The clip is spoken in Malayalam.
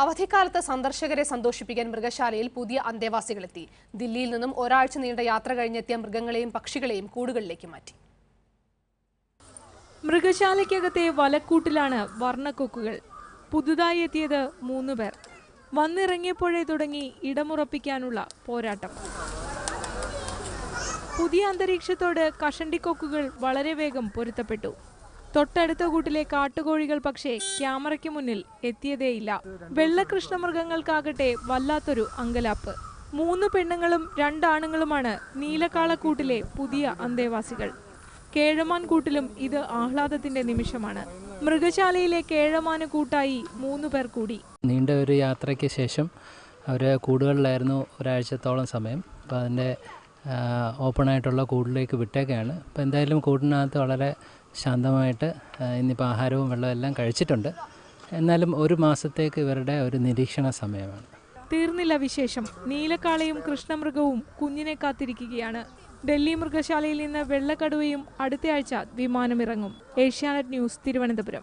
അവധിക്കാലത്ത് സന്ദർശകരെ സന്തോഷിപ്പിക്കാൻ മൃഗശാലയിൽ പുതിയ അന്തേവാസികളെത്തി. ദില്ലിയിൽ നിന്നും ഒരാഴ്ച നീണ്ട യാത്ര കഴിഞ്ഞെത്തിയ മൃഗങ്ങളെയും പക്ഷികളെയും കൂടുകളിലേക്ക് മാറ്റി. മൃഗശാലയ്ക്കകത്തെ വലക്കൂട്ടിലാണ് വർണക്കൊക്കുകൾ. പുതുതായി എത്തിയത് മൂന്ന് പേർ. വന്നിറങ്ങിയപ്പോഴേ തുടങ്ങി ഇടമുറപ്പിക്കാനുള്ള പോരാട്ടം. പുതിയ അന്തരീക്ഷത്തോട് കഷണ്ടിക്കൊക്കുകൾ വളരെ വേഗം പൊരുത്തപ്പെട്ടു. തൊട്ടടുത്ത കൂട്ടിലെ കാട്ടുകോഴികൾ പക്ഷേ ക്യാമറയ്ക്ക് മുന്നിൽ എത്തിയതേയില്ല. വെള്ളകൃഷ്ണമൃഗങ്ങൾക്കാകട്ടെ വല്ലാത്തൊരു അങ്കലാപ്പ്. മൂന്ന് പെണ്ണുങ്ങളും രണ്ടാണുങ്ങളുമാണ് നീലക്കാളക്കൂട്ടിലെ പുതിയ അന്തേവാസികൾ. കേഴമാൻ കൂട്ടിലും ഇത് ആഹ്ലാദത്തിന്റെ നിമിഷമാണ്. മൃഗശാലയിലെ കേഴമാന് കൂട്ടായി മൂന്ന് പേർ കൂടി. നീണ്ട ഒരു യാത്രയ്ക്ക് ശേഷം അവർ കൂടുകളിലായിരുന്നു ഒരാഴ്ചത്തോളം സമയം. അപ്പോൾ അതിന്റെ ഓപ്പണായിട്ടുള്ള കൂടിലേക്ക് വിട്ടേക്കാണ്. അപ്പോൾ എന്തായാലും കൂടിനകത്ത് വളരെ ശാന്തമായിട്ട് ഇന്നിപ്പോൾ ആഹാരവും വെള്ളവും എല്ലാം കഴിച്ചിട്ടുണ്ട്. എന്നാലും ഒരു മാസത്തേക്ക് ഇവരുടെ ഒരു നിരീക്ഷണ സമയമാണ്. തീർന്നില്ല വിശേഷം. നീലക്കാളയും കൃഷ്ണമൃഗവും കുഞ്ഞിനെ കാത്തിരിക്കുകയാണ്. ഡൽഹി മൃഗശാലയിൽ നിന്ന് വെള്ളക്കടുവയും അടുത്തയാഴ്ച വിമാനമിറങ്ങും. ഏഷ്യാനെറ്റ് ന്യൂസ് തിരുവനന്തപുരം.